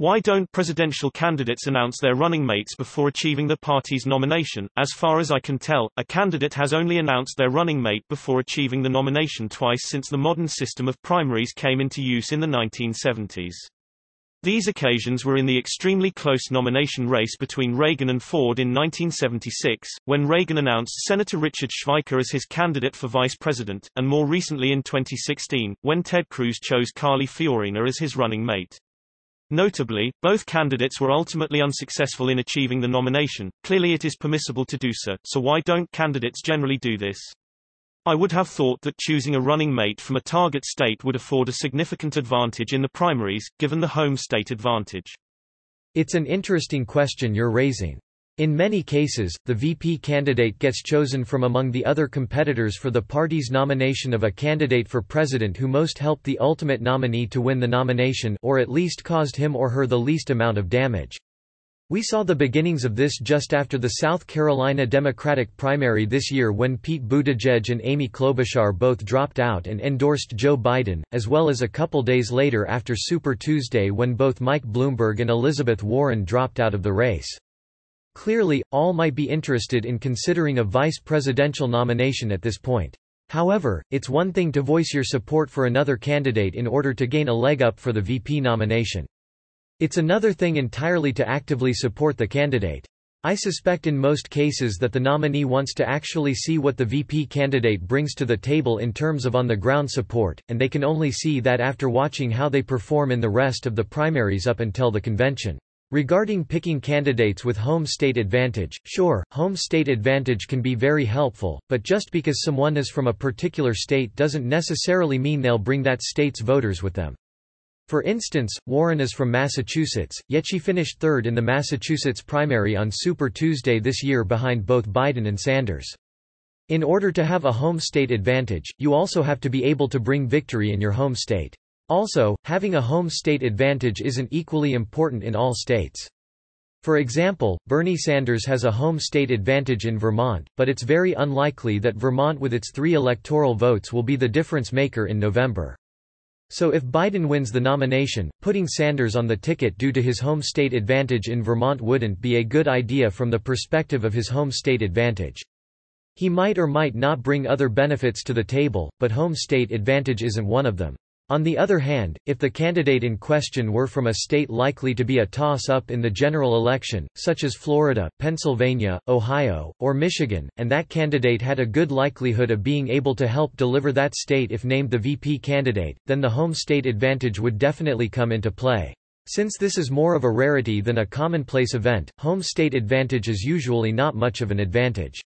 Why don't presidential candidates announce their running mates before achieving the party's nomination? As far as I can tell, a candidate has only announced their running mate before achieving the nomination twice since the modern system of primaries came into use in the 1970s. These occasions were in the extremely close nomination race between Reagan and Ford in 1976, when Reagan announced Senator Richard Schweiker as his candidate for vice president, and more recently in 2016, when Ted Cruz chose Carly Fiorina as his running mate. Notably, both candidates were ultimately unsuccessful in achieving the nomination. Clearly it is permissible to do so, so why don't candidates generally do this? I would have thought that choosing a running mate from a target state would afford a significant advantage in the primaries, given the home state advantage. It's an interesting question you're raising. In many cases, the VP candidate gets chosen from among the other competitors for the party's nomination of a candidate for president who most helped the ultimate nominee to win the nomination or at least caused him or her the least amount of damage. We saw the beginnings of this just after the South Carolina Democratic primary this year when Pete Buttigieg and Amy Klobuchar both dropped out and endorsed Joe Biden, as well as a couple days later after Super Tuesday when both Mike Bloomberg and Elizabeth Warren dropped out of the race. Clearly, all might be interested in considering a vice presidential nomination at this point. However, it's one thing to voice your support for another candidate in order to gain a leg up for the VP nomination. It's another thing entirely to actively support the candidate. I suspect in most cases that the nominee wants to actually see what the VP candidate brings to the table in terms of on-the-ground support, and they can only see that after watching how they perform in the rest of the primaries up until the convention. Regarding picking candidates with home state advantage, sure, home state advantage can be very helpful, but just because someone is from a particular state doesn't necessarily mean they'll bring that state's voters with them. For instance, Warren is from Massachusetts, yet she finished third in the Massachusetts primary on Super Tuesday this year behind both Biden and Sanders. In order to have a home state advantage, you also have to be able to bring victory in your home state. Also, having a home state advantage isn't equally important in all states. For example, Bernie Sanders has a home state advantage in Vermont, but it's very unlikely that Vermont with its three electoral votes will be the difference maker in November. So if Biden wins the nomination, putting Sanders on the ticket due to his home state advantage in Vermont wouldn't be a good idea from the perspective of his home state advantage. He might or might not bring other benefits to the table, but home state advantage isn't one of them. On the other hand, if the candidate in question were from a state likely to be a toss-up in the general election, such as Florida, Pennsylvania, Ohio, or Michigan, and that candidate had a good likelihood of being able to help deliver that state if named the VP candidate, then the home state advantage would definitely come into play. Since this is more of a rarity than a commonplace event, home state advantage is usually not much of an advantage.